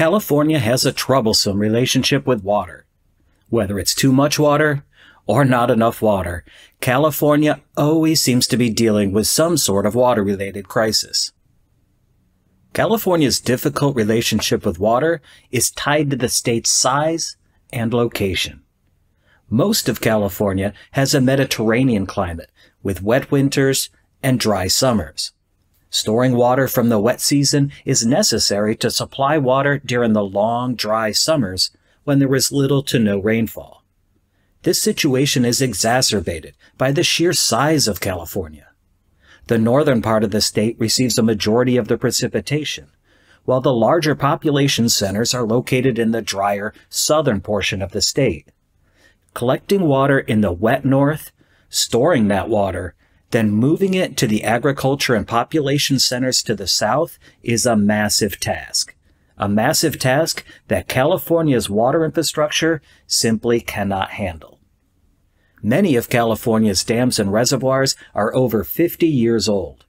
California has a troublesome relationship with water. Whether it's too much water or not enough water, California always seems to be dealing with some sort of water related crisis. California's difficult relationship with water is tied to the state's size and location. Most of California has a Mediterranean climate with wet winters and dry summers. Storing water from the wet season is necessary to supply water during the long, dry summers when there is little to no rainfall. This situation is exacerbated by the sheer size of California. The northern part of the state receives a majority of the precipitation, while the larger population centers are located in the drier southern portion of the state. Collecting water in the wet north, storing that water, then moving it to the agriculture and population centers to the south is a massive task. A massive task that California's water infrastructure simply cannot handle. Many of California's dams and reservoirs are over 50 years old.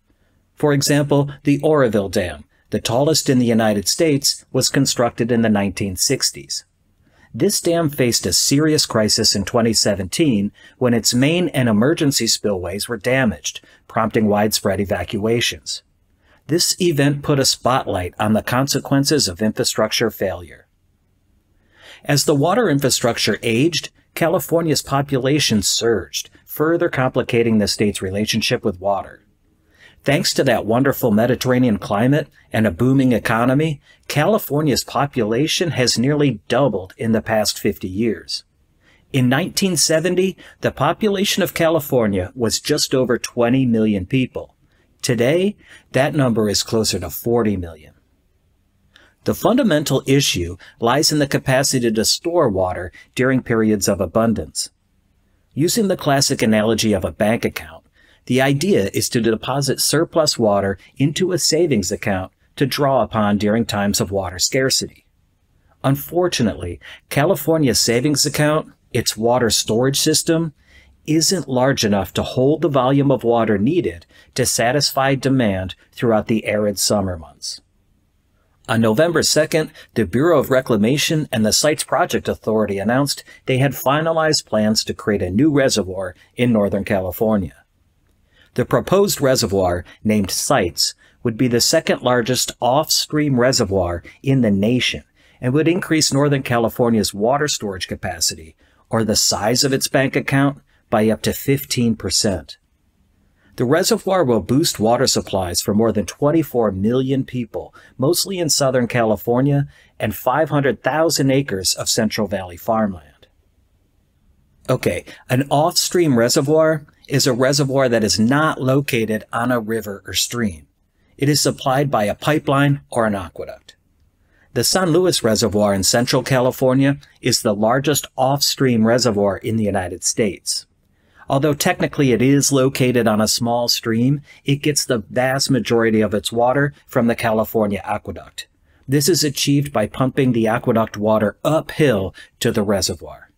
For example, the Oroville Dam, the tallest in the United States, was constructed in the 1960s. This dam faced a serious crisis in 2017 when its main and emergency spillways were damaged, prompting widespread evacuations. This event put a spotlight on the consequences of infrastructure failure. As the water infrastructure aged, California's population surged, further complicating the state's relationship with water. Thanks to that wonderful Mediterranean climate and a booming economy, California's population has nearly doubled in the past 50 years. In 1970, the population of California was just over 20 million people. Today, that number is closer to 40 million. The fundamental issue lies in the capacity to store water during periods of abundance. Using the classic analogy of a bank account, the idea is to deposit surplus water into a savings account to draw upon during times of water scarcity. Unfortunately, California's savings account, its water storage system, isn't large enough to hold the volume of water needed to satisfy demand throughout the arid summer months. On November 2nd, the Bureau of Reclamation and the Sites Project Authority announced they had finalized plans to create a new reservoir in Northern California. The proposed reservoir, named Sites, would be the second largest off-stream reservoir in the nation and would increase Northern California's water storage capacity, or the size of its bank account, by up to 15%. The reservoir will boost water supplies for more than 24 million people, mostly in Southern California, and 500,000 acres of Central Valley farmland. Okay, an off-stream reservoir is a reservoir that is not located on a river or stream. It is supplied by a pipeline or an aqueduct. The San Luis Reservoir in Central California is the largest off-stream reservoir in the United States. Although technically it is located on a small stream, it gets the vast majority of its water from the California Aqueduct. This is achieved by pumping the aqueduct water uphill to the reservoir.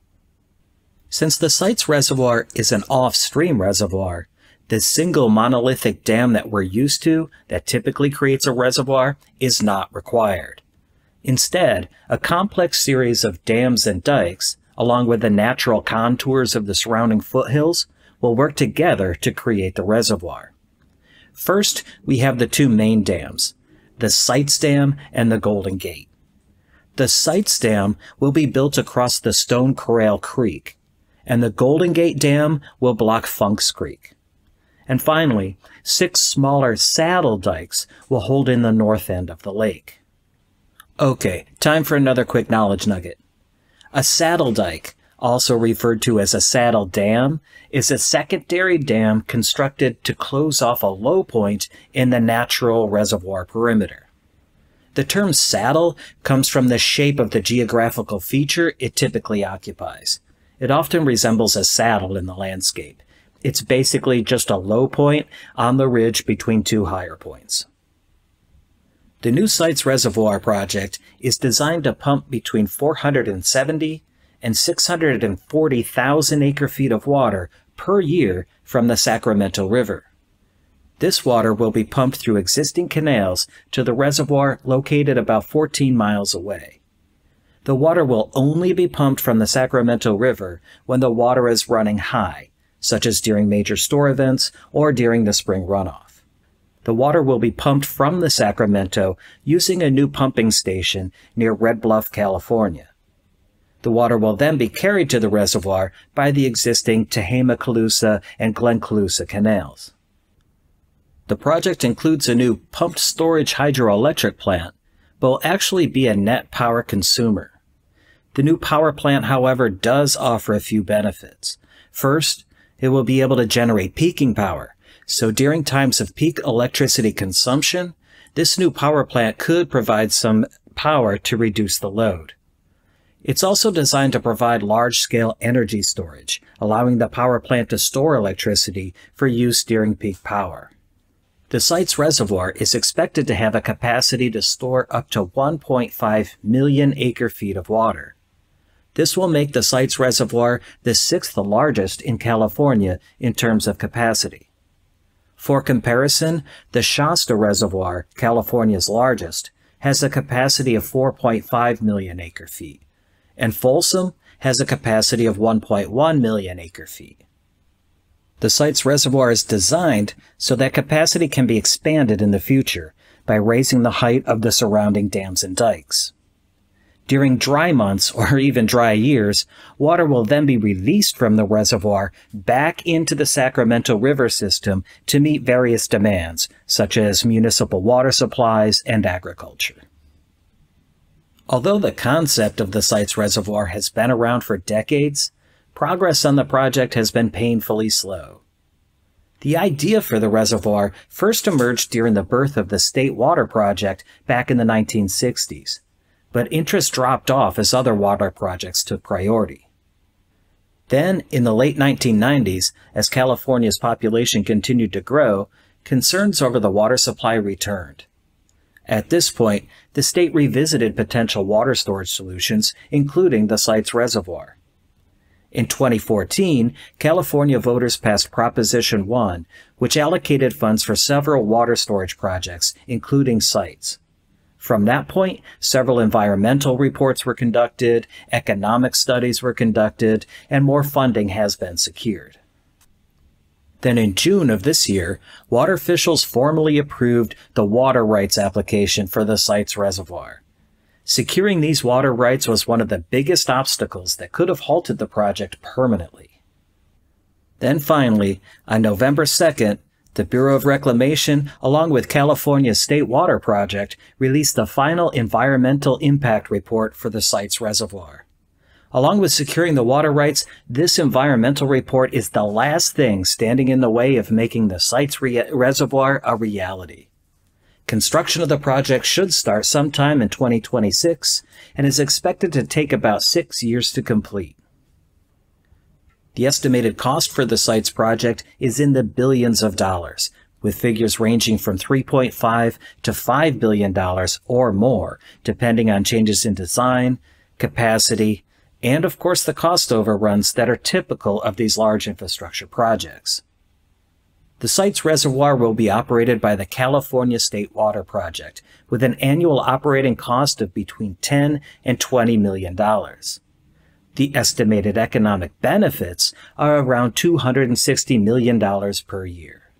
Since the Sites reservoir is an off-stream reservoir, the single monolithic dam that we're used to that typically creates a reservoir is not required. Instead, a complex series of dams and dikes along with the natural contours of the surrounding foothills, will work together to create the reservoir. First, we have the two main dams, the Sites Dam and the Golden Gate. The Sites Dam will be built across the Stone Corral Creek, and the Golden Gate Dam will block Funks Creek. And finally, six smaller saddle dikes will hold in the north end of the lake. Okay, time for another quick knowledge nugget. A saddle dike, also referred to as a saddle dam, is a secondary dam constructed to close off a low point in the natural reservoir perimeter. The term saddle comes from the shape of the geographical feature it typically occupies. It often resembles a saddle in the landscape. It's basically just a low point on the ridge between two higher points. The New Sites Reservoir project is designed to pump between 470 and 640,000 acre feet of water per year from the Sacramento River. This water will be pumped through existing canals to the reservoir located about 14 miles away. The water will only be pumped from the Sacramento River when the water is running high, such as during major store events or during the spring runoff. The water will be pumped from the Sacramento using a new pumping station near Red Bluff, California. The water will then be carried to the reservoir by the existing Tehama-Colusa and Glenn-Colusa canals. The project includes a new pumped storage hydroelectric plant, but will actually be a net power consumer. The new power plant, however, does offer a few benefits. First, it will be able to generate peaking power, so during times of peak electricity consumption, this new power plant could provide some power to reduce the load. It's also designed to provide large-scale energy storage, allowing the power plant to store electricity for use during peak power. The Sites reservoir is expected to have a capacity to store up to 1.5 million acre-feet of water. This will make the Sites reservoir the sixth largest in California in terms of capacity. For comparison, the Shasta Reservoir, California's largest, has a capacity of 4.5 million acre-feet and Folsom has a capacity of 1.1 million acre-feet. The Sites reservoir is designed so that capacity can be expanded in the future by raising the height of the surrounding dams and dikes. During dry months or even dry years, water will then be released from the reservoir back into the Sacramento River system to meet various demands, such as municipal water supplies and agriculture. Although the concept of the Sites reservoir has been around for decades, progress on the project has been painfully slow. The idea for the reservoir first emerged during the birth of the State Water Project back in the 1960s, but interest dropped off as other water projects took priority. Then, in the late 1990s, as California's population continued to grow, concerns over the water supply returned. At this point, the state revisited potential water storage solutions, including the Sites reservoir. In 2014, California voters passed Proposition 1, which allocated funds for several water storage projects, including sites. From that point, several environmental reports were conducted, economic studies were conducted, and more funding has been secured. Then in June of this year, water officials formally approved the water rights application for the Sites reservoir. Securing these water rights was one of the biggest obstacles that could have halted the project permanently. Then finally, on November 2nd, the Bureau of Reclamation, along with California's State Water Project, released the final environmental impact report for the Sites reservoir. Along with securing the water rights, this environmental report is the last thing standing in the way of making the Sites re- reservoir a reality. Construction of the project should start sometime in 2026 and is expected to take about six years to complete. The estimated cost for the Sites project is in the billions of dollars, with figures ranging from 3.5 to 5 billion dollars or more, depending on changes in design, capacity, and of course the cost overruns that are typical of these large infrastructure projects. The Sites reservoir will be operated by the California State Water Project with an annual operating cost of between 10 and 20 million dollars. The estimated economic benefits are around $260 million per year.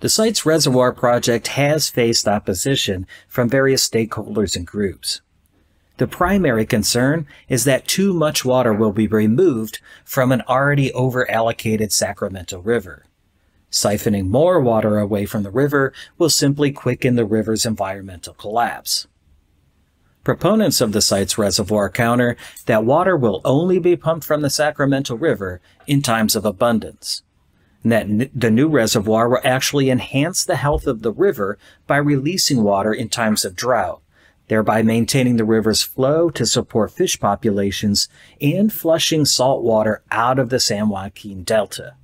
The Sites reservoir project has faced opposition from various stakeholders and groups. The primary concern is that too much water will be removed from an already over-allocated Sacramento River. Siphoning more water away from the river will simply quicken the river's environmental collapse. Proponents of the Sites reservoir counter that water will only be pumped from the Sacramento River in times of abundance. And that the new reservoir will actually enhance the health of the river by releasing water in times of drought, thereby maintaining the river's flow to support fish populations and flushing salt water out of the San Joaquin Delta.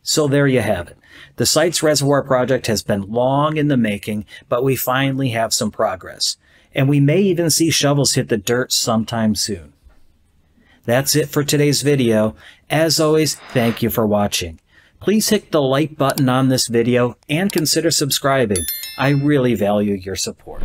So there you have it. The Sites reservoir project has been long in the making, but we finally have some progress. And we may even see shovels hit the dirt sometime soon. That's it for today's video. As always, thank you for watching. Please hit the like button on this video and consider subscribing. I really value your support.